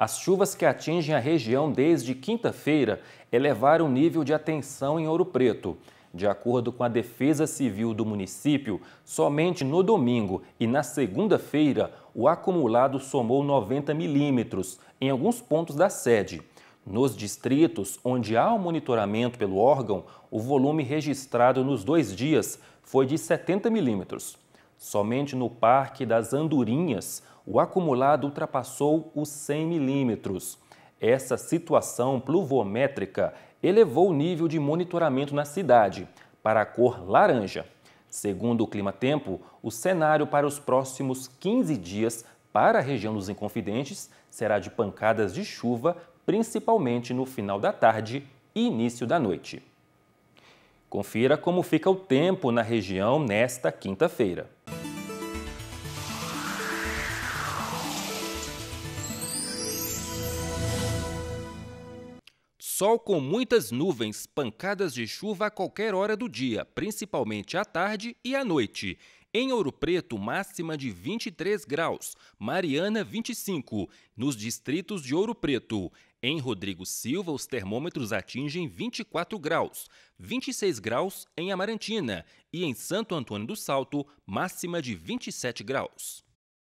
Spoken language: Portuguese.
As chuvas que atingem a região desde quinta-feira elevaram o nível de atenção em Ouro Preto. De acordo com a Defesa Civil do município, somente no domingo e na segunda-feira, o acumulado somou 90 milímetros em alguns pontos da sede. Nos distritos onde há o um monitoramento pelo órgão, o volume registrado nos dois dias foi de 70 milímetros. Somente no Parque das Andorinhas, o acumulado ultrapassou os 100 milímetros. Essa situação pluvométrica elevou o nível de monitoramento na cidade para a cor laranja. Segundo o Clima Tempo, o cenário para os próximos 15 dias para a região dos Inconfidentes será de pancadas de chuva, principalmente no final da tarde e início da noite. Confira como fica o tempo na região nesta quinta-feira. Sol com muitas nuvens, pancadas de chuva a qualquer hora do dia, principalmente à tarde e à noite. Em Ouro Preto, máxima de 23 graus, Mariana 25, nos distritos de Ouro Preto. Em Rodrigo Silva, os termômetros atingem 24 graus, 26 graus em Amarantina e em Santo Antônio do Salto, máxima de 27 graus.